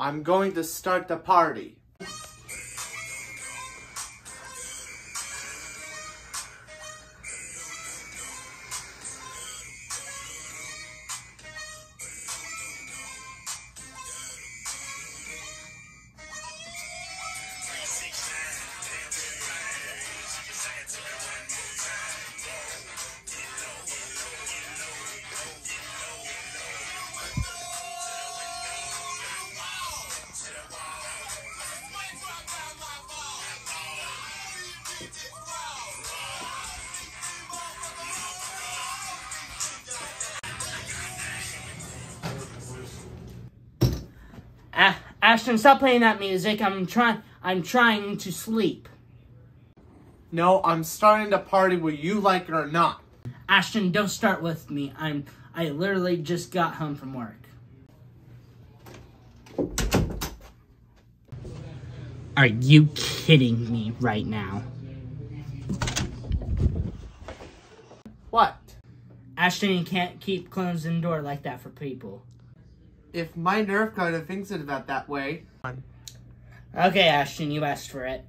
I'm going to start the party. A- Ashton, stop playing that music. I'm trying. I'm trying to sleep. No, I'm starting to party whether you like it or not. Ashton, don't start with me. I'm. I literally just got home from work. Are you kidding me right now? What? Ashton, you can't keep closing the door like that for people. If my Nerf gun thinks it about that way. Okay, Ashton, you asked for it.